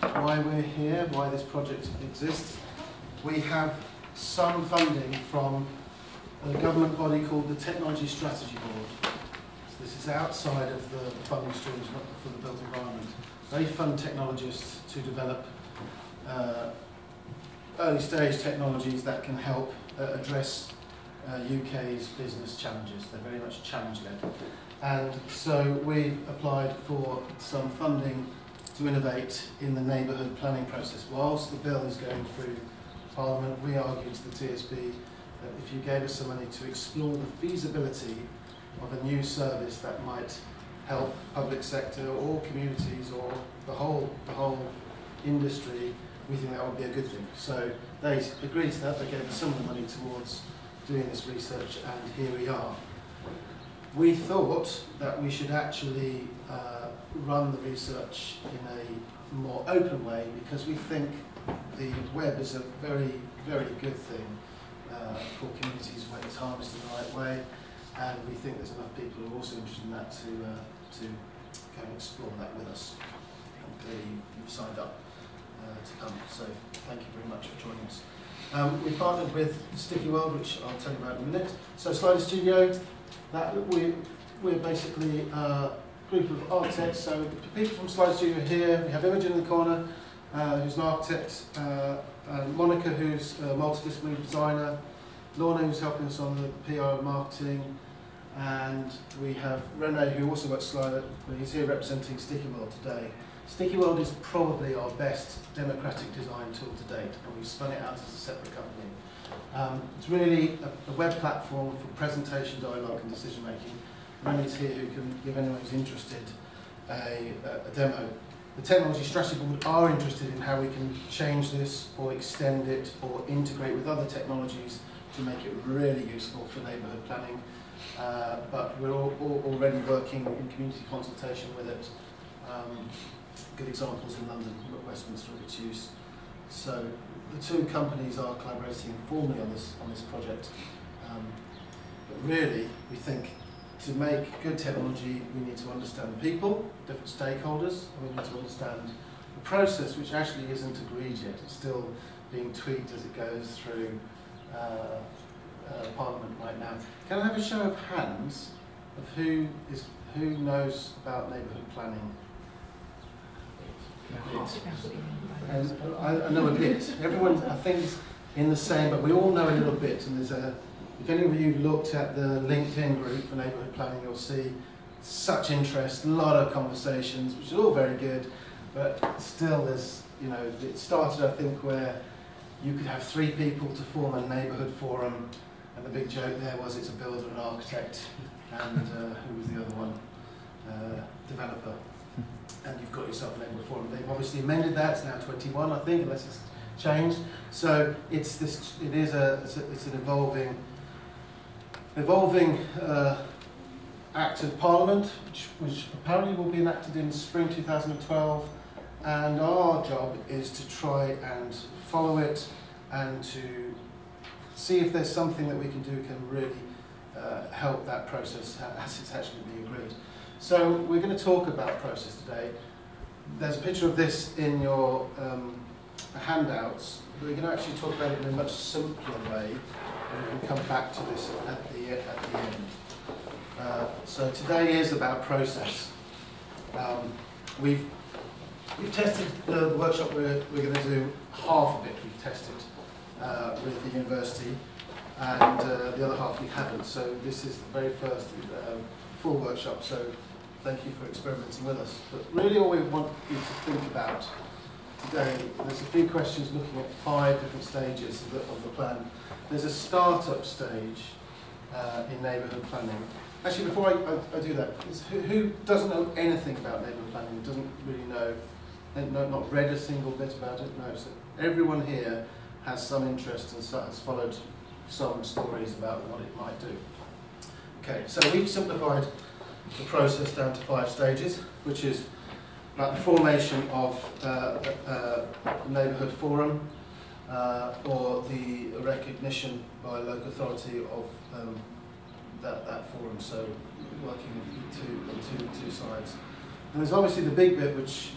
why we're here, why this project exists. We have some funding from a government body called the Technology Strategy Board. So this is outside of the funding streams for the built environment. They fund technologists to develop uh, early stage technologies that can help uh, address uh, UK's business challenges. They're very much challenge led. And so we've applied for some funding to innovate in the neighbourhood planning process. Whilst the bill is going through Parliament, we argued to the TSB that if you gave us some money to explore the feasibility of a new service that might help public sector or communities or the whole, the whole industry, we think that would be a good thing. So they agreed to that, they gave us some of the money towards doing this research and here we are. We thought that we should actually uh, run the research in a more open way because we think the web is a very, very good thing uh, for communities when it's harnessed in the right way and we think there's enough people who are also interested in that to, uh, to go and explore that with us. and you've signed up uh, to come, so thank you very much for joining us. Um, we partnered with Sticky World, which I'll tell you about in a minute. So Slider Studio, that we, we're basically a group of architects. So people from Slider Studio here, we have Imogen in the corner, uh, who's an architect, uh, Monica, who's a multidisciplinary designer, Lorna, who's helping us on the PR and marketing, and we have Rene, who also works Slider, he's here representing Sticky World today. Sticky World is probably our best democratic design tool to date, and we've spun it out as a separate company. Um, it's really a, a web platform for presentation, dialogue, and decision making. Remy's here who can give anyone who's interested a, a, demo. The Technology Strategy Board are interested in how we can change this or extend it or integrate with other technologies to make it really useful for neighbourhood planning. Uh, but we're all, all already working in community consultation with it. Um, good examples in London, Westminster of its use. So the two companies are collaborating formally on this on this project. Um, but really, we think to make good technology, we need to understand people, different stakeholders, and we need to understand the process, which actually isn't agreed yet. It's still being tweaked as it goes through uh, uh, Parliament right now. Can I have a show of hands of who is who knows about neighbourhood planning? And I, I know a bit. Everyone, I think, in the same, but we all know a little bit. And there's a, if any of you have looked at the LinkedIn group for neighbourhood planning, you'll see such interest, a lot of conversations, which is all very good. But still, there's, you know, it started, I think, where you could have three people to form a neighbourhood forum, and the big joke there was it's a builder, an architect, and uh, who was the other one? Uh, developer and you've got yourself a neighbourhood forum. They've obviously amended that, it's now 21 I think, unless it's changed. So it's this, it is a, it's, a, it's an evolving, evolving uh, act of Parliament, which, which apparently will be enacted in spring 2012, and our job is to try and follow it and to see if there's something that we can do can really uh, help that process as it's actually being agreed. So we're going to talk about process today. There's a picture of this in your um, handouts. We're going to actually talk about it in a much simpler way, we can come back to this at the, at the end. Uh, so today is about process. Um, we've, we've tested the workshop, we're, we're going to do half of it, we've tested uh, with the university, and uh, the other half we haven't. So this is the very first uh, full workshop. So thank you for experimenting with us. But really all we want you to think about today, there's a few questions looking at five different stages of the, of the plan. There's a start-up stage uh, in neighbourhood planning. Actually, before I, I, I do that, who, who, doesn't know anything about neighbourhood planning, doesn't really know, not read a single bit about it? No, so everyone here has some interest and has followed some stories about what it might do. Okay, so we've simplified the process down to five stages, which is about the formation of uh, a, a neighbourhood forum uh, or the recognition by a local authority of um, that, that forum, so working on two, two, two sides. And there's obviously the big bit which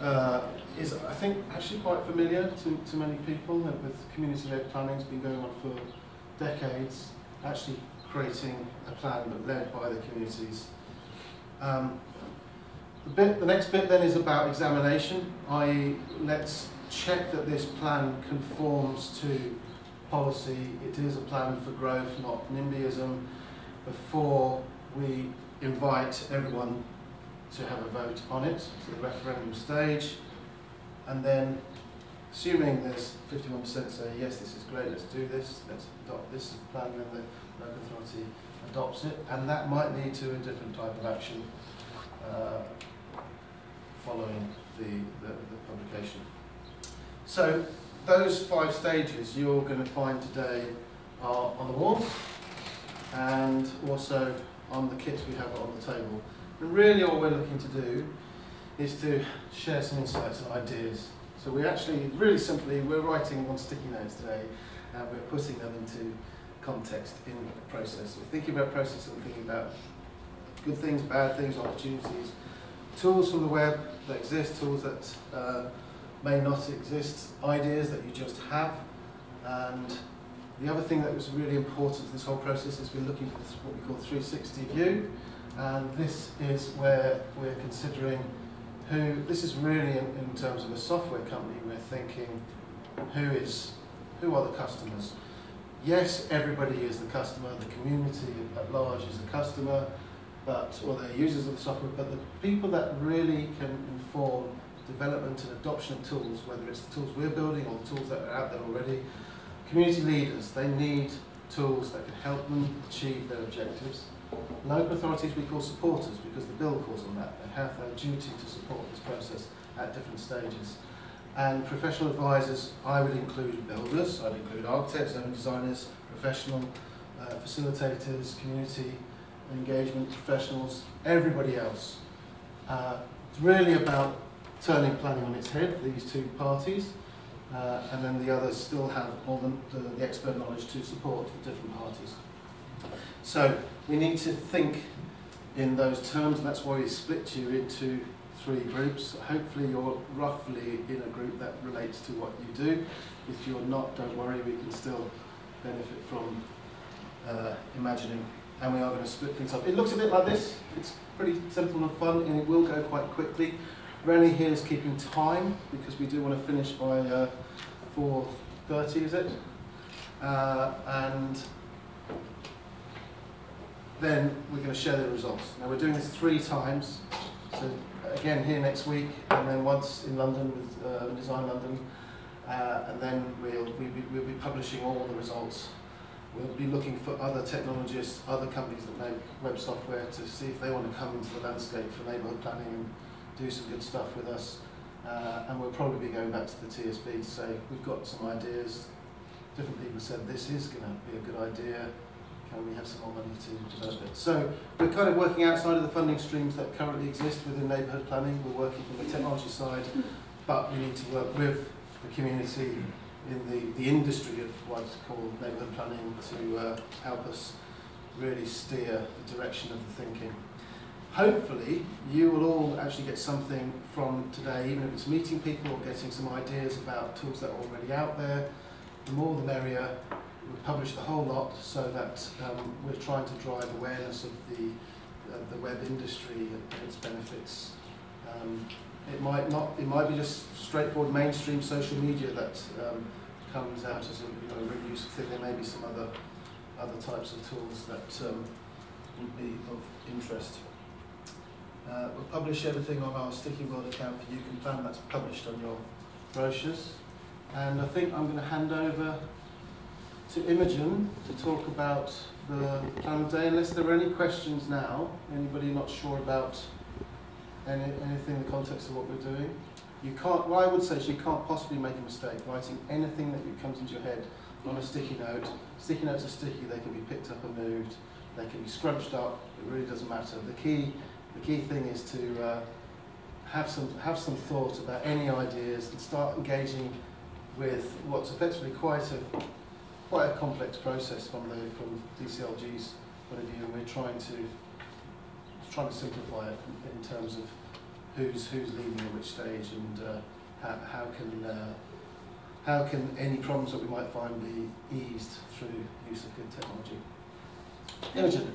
uh, is, I think, actually quite familiar to, to many people with community-led planning has been going on for decades, actually creating a plan but led by the communities. Um, the, bit, the next bit then is about examination, i.e. let's check that this plan conforms to policy, it is a plan for growth, not NIMBYism, before we invite everyone to have a vote on it, to the referendum stage, and then assuming there's 51% say yes, this is great, let's do this, let's adopt this plan, then the local authority adopts it, and that might lead to a different type of action uh, following the, the, the publication. So those five stages you're going to find today are on the wall and also on the kits we have on the table. And really all we're looking to do is to share some insights and ideas. So we actually, really simply, we're writing on sticky notes today and we're putting them into context in the process. We're thinking about process and thinking about good things, bad things, opportunities, tools from the web that exist, tools that uh, may not exist, ideas that you just have. And the other thing that was really important to this whole process is we're looking for this, what we call 360 view. And this is where we're considering who, this is really in, in terms of a software company, we're thinking who is, who are the customers? Yes, everybody is the customer, the community at large is a customer, but, or they're users of the software, but the people that really can inform development and adoption of tools, whether it's the tools we're building or the tools that are out there already, community leaders, they need tools that can help them achieve their objectives. Local authorities we call supporters because the bill calls on that. They have their duty to support this process at different stages. And professional advisors, I would include builders, I'd include architects, urban designers, professional uh, facilitators, community engagement professionals, everybody else. Uh, it's really about turning planning on its head, these two parties, uh, and then the others still have all the, the, the expert knowledge to support the different parties. So we need to think in those terms, and that's why we split you into three groups. Hopefully you're roughly in a group that relates to what you do. If you're not, don't worry, we can still benefit from uh, imagining. And we are going to split things up. It looks a bit like this. It's pretty simple and fun, and it will go quite quickly. Rennie here is keeping time because we do want to finish by uh, 4.30, is it? Uh, and then we're going to share the results. Now we're doing this three times. So again here next week, and then once in London with uh, Design London, uh, and then we'll, we'll, be, we'll be publishing all the results. We'll be looking for other technologists, other companies that make web software to see if they want to come into the landscape for neighbourhood planning and do some good stuff with us. Uh, and we'll probably be going back to the TSB to say, we've got some ideas. Different people said, this is going to be a good idea. Can we have some more money to develop it? So we're kind of working outside of the funding streams that currently exist within neighbourhood planning. We're working from the technology side, but we need to work with the community in the, the industry of what's called neighbourhood planning to uh, help us really steer the direction of the thinking hopefully you will all actually get something from today, even if it's meeting people or getting some ideas about tools that are already out there. The more the merrier. We publish the whole lot so that um, we're trying to drive awareness of the, uh, the web industry and its benefits. Um, it might not, it might be just straightforward mainstream social media that um, comes out as a you know, really useful thing. There may be some other, other types of tools that um, would be of interest. Uh, we'll publish everything on our Sticky World account for You Can Plan. That's published on your brochures. And I think I'm going to hand over to Imogen to talk about the plan of day, unless there are any questions now. Anybody not sure about any, anything in the context of what we're doing? You can't, what I would say is you can't possibly make a mistake writing anything that comes into your head on a sticky note. Sticky notes are sticky, they can be picked up and moved, they can be scrunched up, it really doesn't matter. The key the key thing is to uh, have some have some thought about any ideas and start engaging with what's effectively quite a quite a complex process from the from DCLG's point of view, and we're trying to trying to simplify it in, terms of who's who's leading at which stage and uh, how, how can uh, how can any problems that we might find be eased through use of good technology. Imogen.